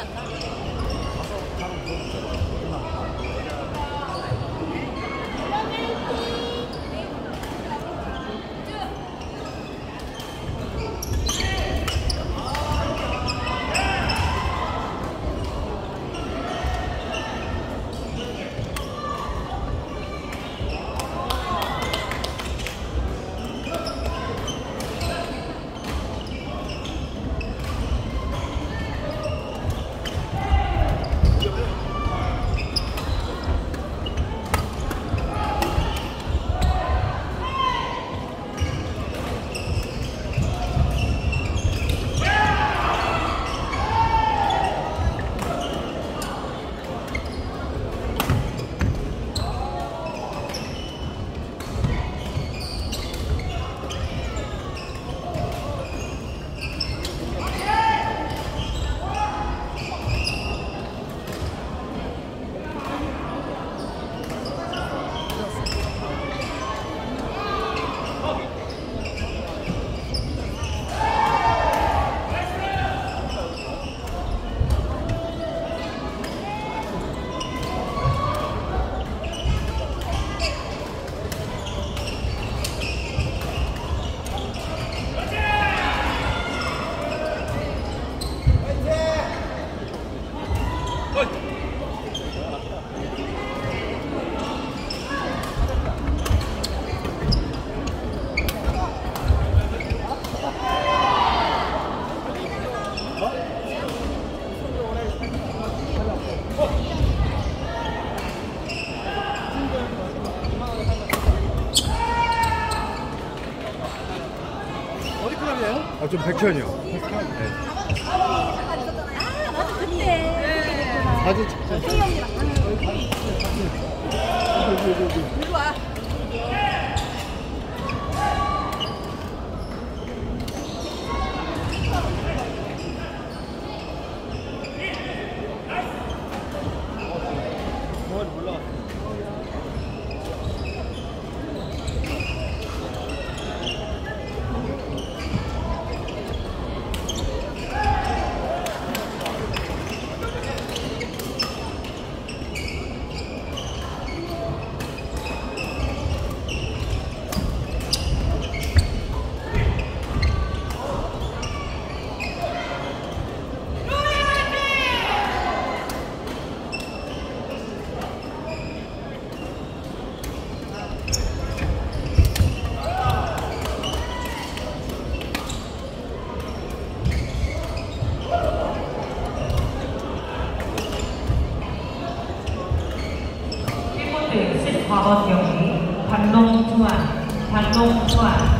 chẳng 백현이요. 네. 아, 맞아, 그때. 사진 찍자. 일로 와. 일본대 14번 경기 반농 투안 반농 투안